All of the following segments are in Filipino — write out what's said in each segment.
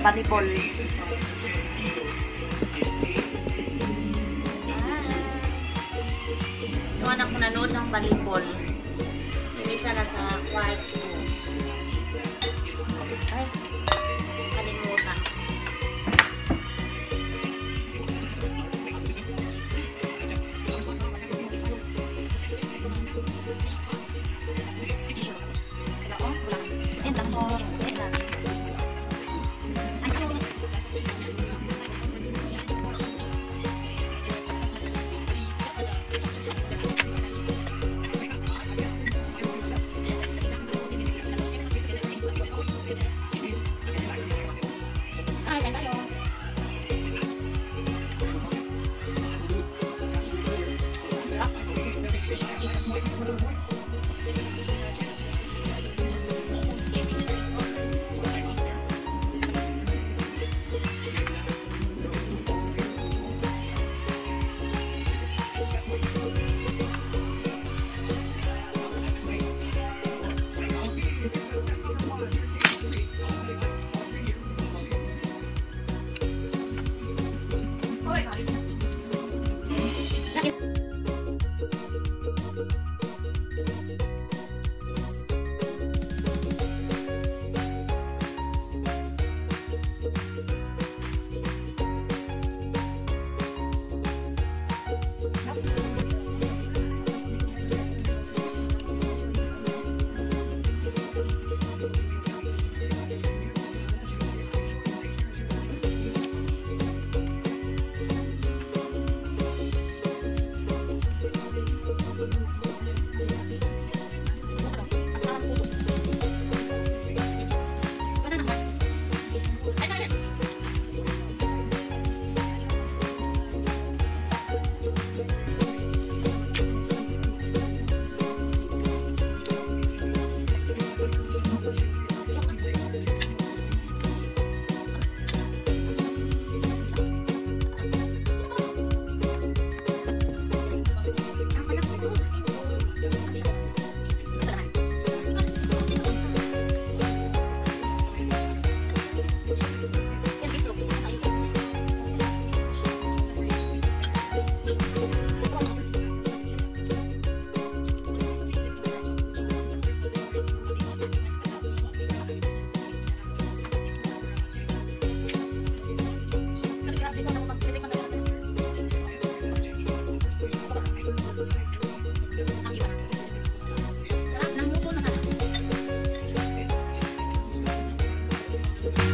Panipol. Yung anak ko nanood ng Panipol. Yung isa na sa kwarto. Ay,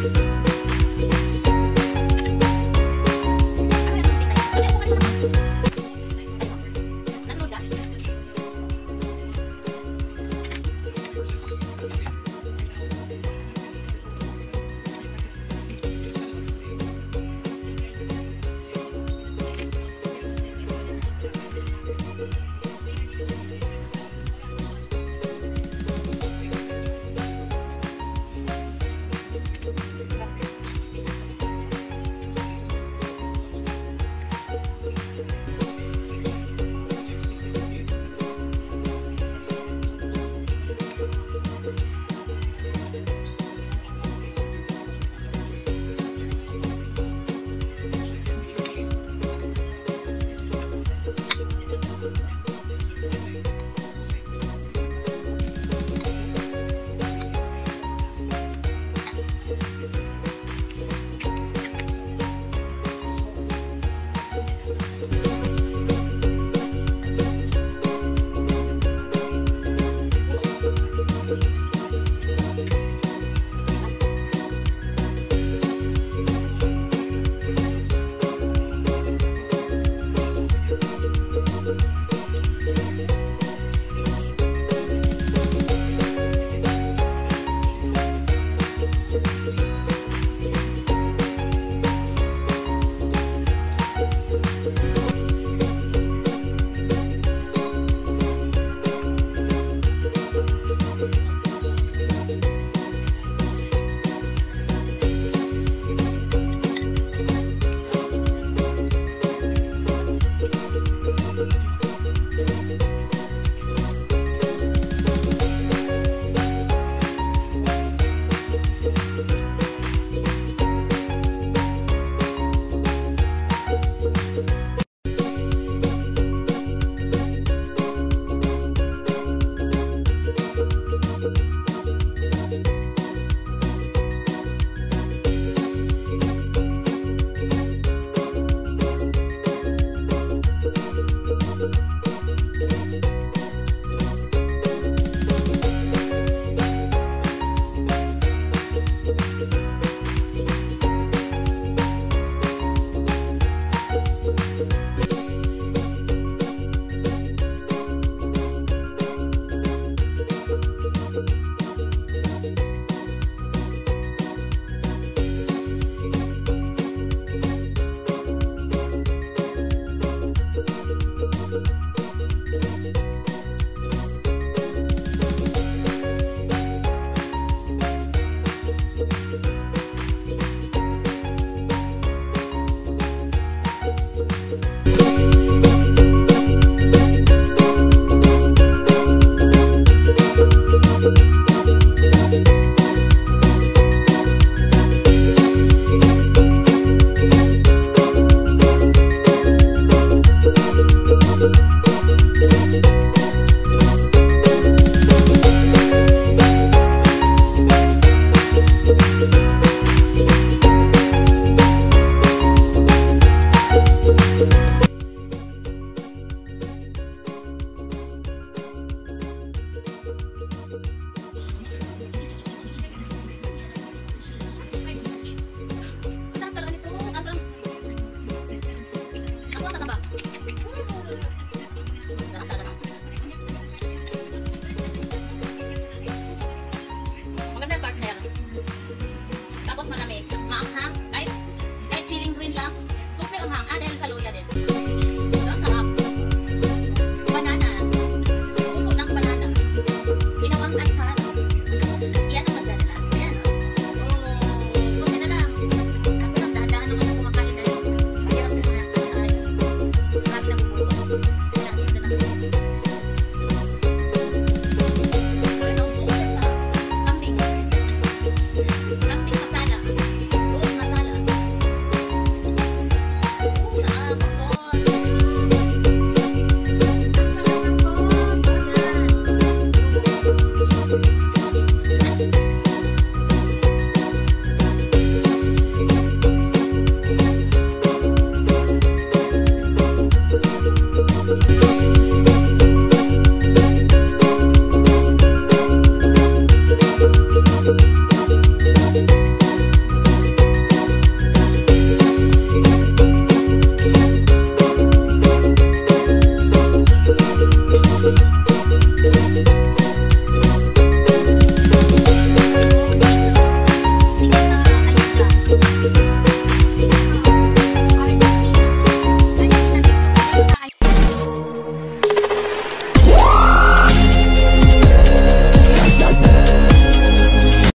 Bye.